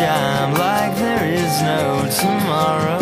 time like there is no tomorrow.